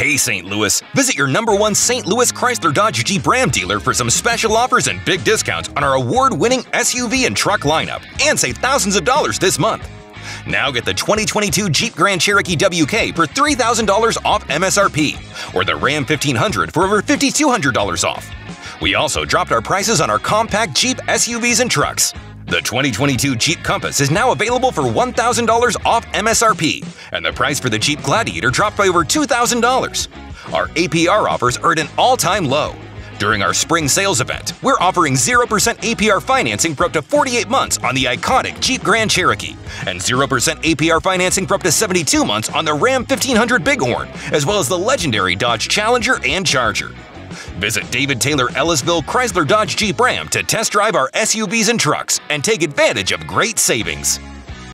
Hey St. Louis, visit your number one St. Louis Chrysler Dodge Jeep Ram dealer for some special offers and big discounts on our award-winning SUV and truck lineup and save thousands of dollars this month. Now get the 2022 Jeep Grand Cherokee WK for $3,000 off MSRP or the Ram 1500 for over $5,200 off. We also dropped our prices on our compact Jeep SUVs and trucks. The 2022 Jeep Compass is now available for $1,000 off MSRP, and the price for the Jeep Gladiator dropped by over $2,000. Our APR offers are at an all-time low. During our spring sales event, we're offering 0% APR financing for up to 48 months on the iconic Jeep Grand Cherokee, and 0% APR financing for up to 72 months on the Ram 1500 Bighorn, as well as the legendary Dodge Challenger and Charger. Visit David Taylor Ellisville Chrysler Dodge Jeep Ram to test drive our SUVs and trucks and take advantage of great savings.